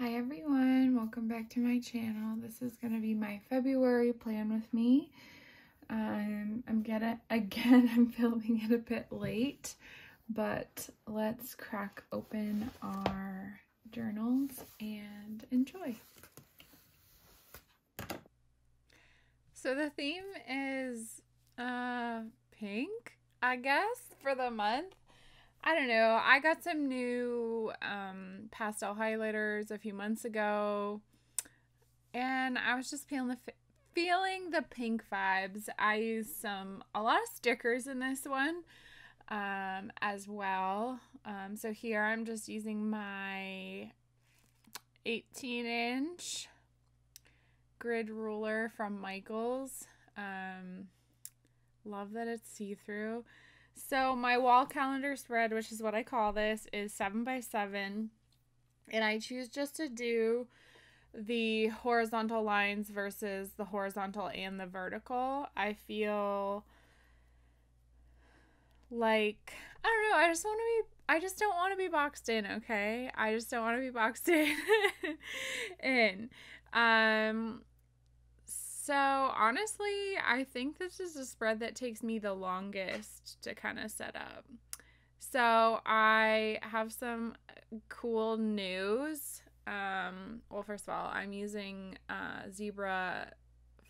Hi everyone, welcome back to my channel. This is going to be my February plan with me. Um, I'm gonna, again, I'm filming it a bit late, but let's crack open our journals and enjoy. So the theme is uh, pink, I guess, for the month. I don't know. I got some new um, pastel highlighters a few months ago, and I was just feeling the feeling the pink vibes. I used some a lot of stickers in this one um, as well. Um, so here I'm just using my 18 inch grid ruler from Michaels. Um, love that it's see through. So my wall calendar spread, which is what I call this, is seven by seven. And I choose just to do the horizontal lines versus the horizontal and the vertical. I feel like I don't know, I just want to be I just don't want to be boxed in, okay? I just don't want to be boxed in. in. Um so honestly, I think this is a spread that takes me the longest to kind of set up. So I have some cool news. Um, well, first of all, I'm using uh, Zebra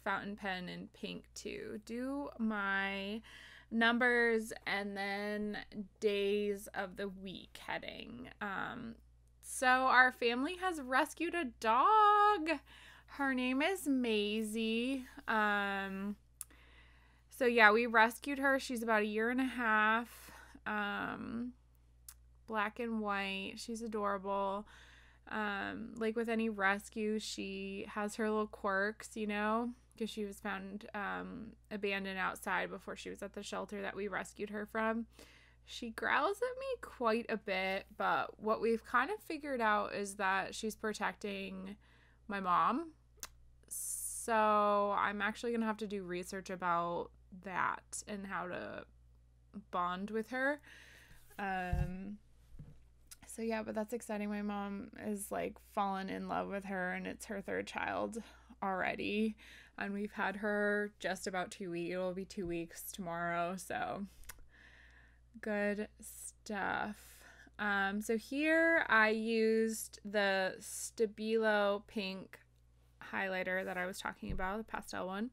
fountain pen in pink to do my numbers and then days of the week heading. Um, so our family has rescued a dog. Her name is Maisie. Um, so yeah, we rescued her. She's about a year and a half. Um, black and white. She's adorable. Um, like with any rescue, she has her little quirks, you know, because she was found um, abandoned outside before she was at the shelter that we rescued her from. She growls at me quite a bit, but what we've kind of figured out is that she's protecting my mom so I'm actually going to have to do research about that and how to bond with her. Um, so yeah, but that's exciting. My mom is like fallen in love with her and it's her third child already. And we've had her just about two weeks. It will be two weeks tomorrow. So good stuff. Um, so here I used the Stabilo pink highlighter that I was talking about, the pastel one.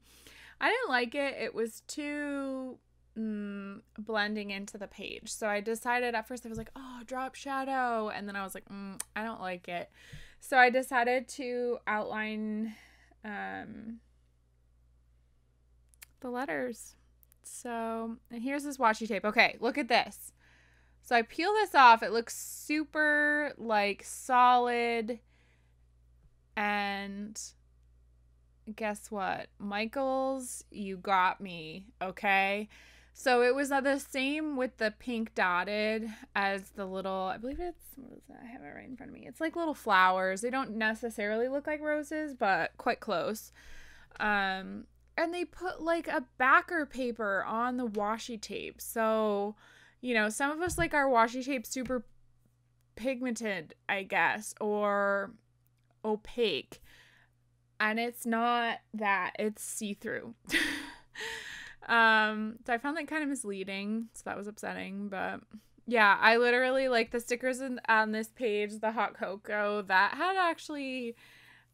I didn't like it. It was too mm, blending into the page. So I decided at first I was like, oh, drop shadow. And then I was like, mm, I don't like it. So I decided to outline um, the letters. So, and here's this washi tape. Okay, look at this. So I peel this off. It looks super like solid and guess what? Michaels, you got me, okay? So it was the same with the pink dotted as the little, I believe it's, what is that? I have it right in front of me. It's like little flowers. They don't necessarily look like roses, but quite close. Um, and they put like a backer paper on the washi tape. So, you know, some of us like our washi tape super pigmented, I guess, or opaque and it's not that it's see-through um so i found that kind of misleading so that was upsetting but yeah i literally like the stickers in, on this page the hot cocoa that had actually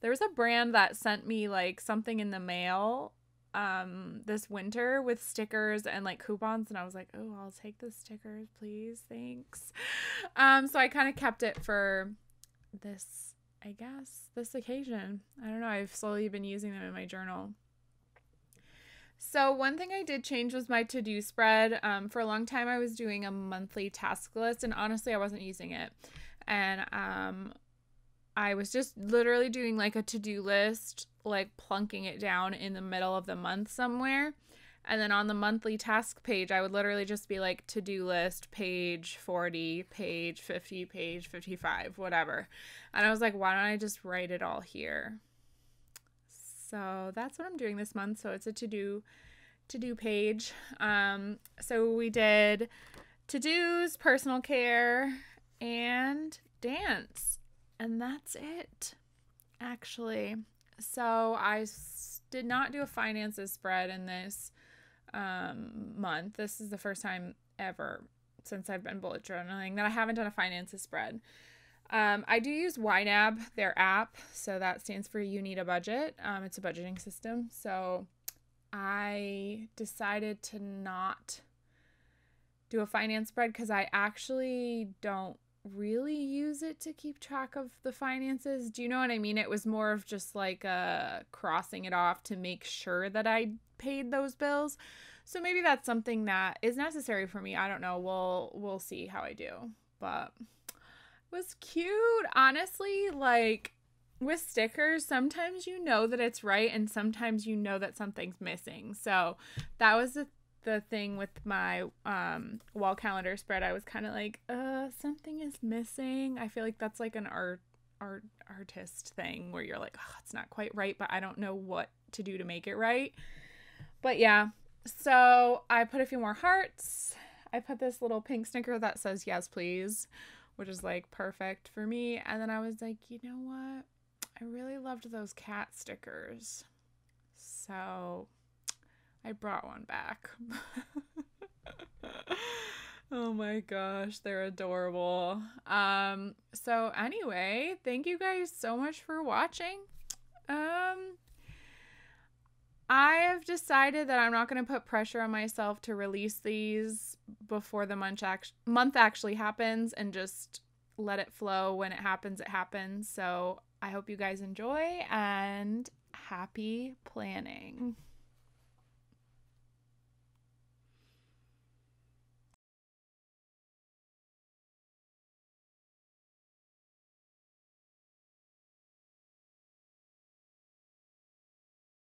there was a brand that sent me like something in the mail um this winter with stickers and like coupons and I was like, "Oh, I'll take the stickers, please. Thanks." Um so I kind of kept it for this I guess this occasion. I don't know. I've slowly been using them in my journal. So, one thing I did change was my to do spread. Um, for a long time, I was doing a monthly task list, and honestly, I wasn't using it. And um, I was just literally doing like a to do list, like plunking it down in the middle of the month somewhere. And then on the monthly task page, I would literally just be like to do list, page 40, page 50, page 55, whatever. And I was like, why don't I just write it all here? So that's what I'm doing this month. So it's a to do to do page. Um, so we did to dos, personal care, and dance. and that's it, actually. So I did not do a finances spread in this um, month. This is the first time ever since I've been bullet journaling that I haven't done a finances spread. Um, I do use YNAB, their app. So that stands for You Need a Budget. Um, it's a budgeting system. So I decided to not do a finance spread because I actually don't really use it to keep track of the finances. Do you know what I mean? It was more of just like uh crossing it off to make sure that I paid those bills. So maybe that's something that is necessary for me. I don't know. We'll we'll see how I do. But it was cute. Honestly, like with stickers, sometimes you know that it's right and sometimes you know that something's missing. So that was the the thing with my um wall calendar spread. I was kind of like, uh, something is missing. I feel like that's like an art art artist thing where you're like, oh, it's not quite right, but I don't know what to do to make it right. But yeah, so I put a few more hearts. I put this little pink sticker that says yes, please, which is like perfect for me. And then I was like, you know what? I really loved those cat stickers. So I brought one back. oh my gosh, they're adorable. Um so anyway, thank you guys so much for watching. Um I have decided that I'm not going to put pressure on myself to release these before the month act- month actually happens and just let it flow when it happens it happens. So, I hope you guys enjoy and happy planning.